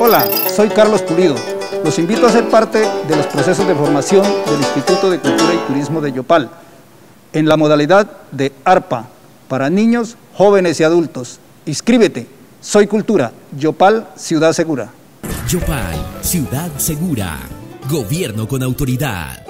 Hola, soy Carlos Pulido. Los invito a ser parte de los procesos de formación del Instituto de Cultura y Turismo de Yopal, en la modalidad de ARPA, para niños, jóvenes y adultos. Inscríbete. Soy Cultura, Yopal, Ciudad Segura. Yopal, Ciudad Segura. Gobierno con autoridad.